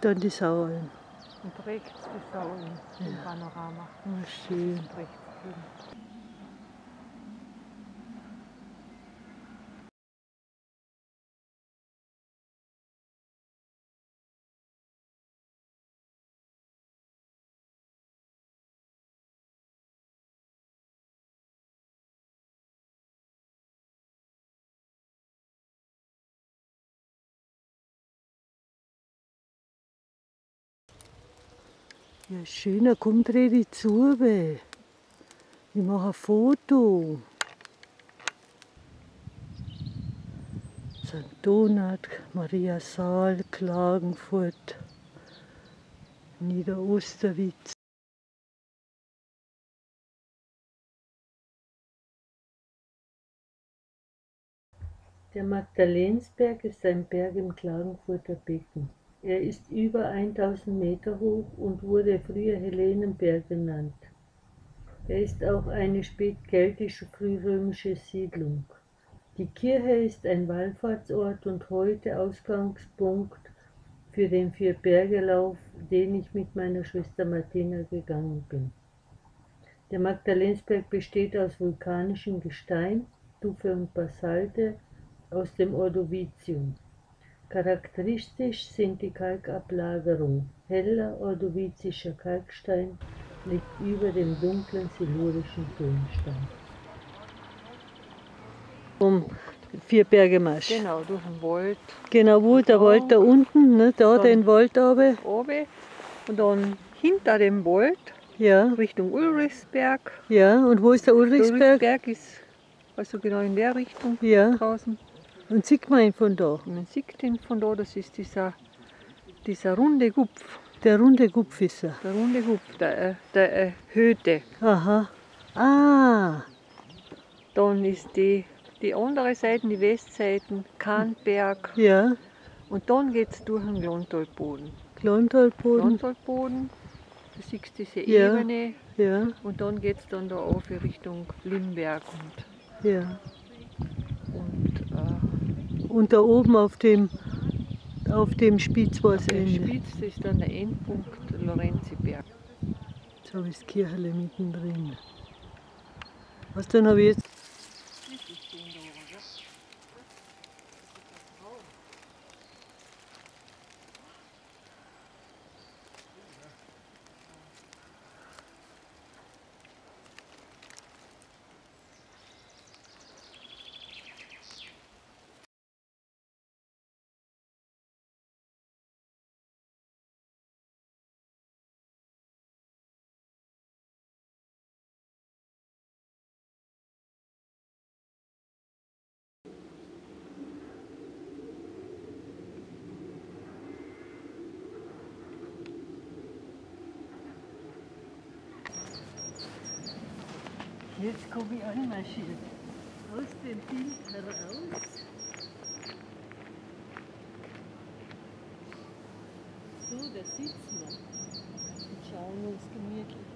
dann die Saueralm. Und rechts die im Ja. Panorama. Oh, schön. Und rechts Ja, schön, dann komm, dreh dich zu. Ich mache ein Foto. St. Donat, Maria Saal, Klagenfurt, Niederosterwitz. Der Magdalensberg ist ein Berg im Klagenfurter Becken. Er ist über 1000 Meter hoch und wurde früher Helenenberg genannt. Er ist auch eine spätkeltische frührömische Siedlung. Die Kirche ist ein Wallfahrtsort und heute Ausgangspunkt für den Vierbergelauf, den ich mit meiner Schwester Martina gegangen bin. Der Magdalensberg besteht aus vulkanischem Gestein, Tufe und Basalte aus dem Ordovizium. Charakteristisch sind die Kalkablagerung. Heller ordovizischer Kalkstein liegt über dem dunklen silurischen Tonstein. Um Vierbergemarsch. Genau, durch den Wald Genau, wo der. Wald da unten, ne, da Dann- den Wald runter. oben und dann hinter dem Wald Ja, Richtung Ulrichsberg. ja. Und wo ist der Der Ulrichsberg? Ulrichsberg ist also genau in der Richtung Ja. draußen. Und sieht man ihn von da. Man sieht ihn von da, das ist dieser, dieser runde Gupf. Der runde Gupf ist er. Der runde Gupf, der, äh, der erhöhte. Aha. Ah, Dann ist die, die andere Seite, die Westseite, Kahnberg. ja. Und dann geht es durch den Glontalboden. Klontalboden. Glontalboden, du siehst diese Ja. Ebene. Ja, Und dann geht es dann da auf Richtung Limberg und, ja. Und da oben auf dem, auf dem Spitz war der Ende. Spitz ist dann der Endpunkt Lorenziberg. Jetzt habe ich das Kirchele mittendrin. Was dann habe ich jetzt? Jetzt komme ich anmarschiert. Aus dem Bild heraus. So, da sitzen wir und schauen uns gemütlich.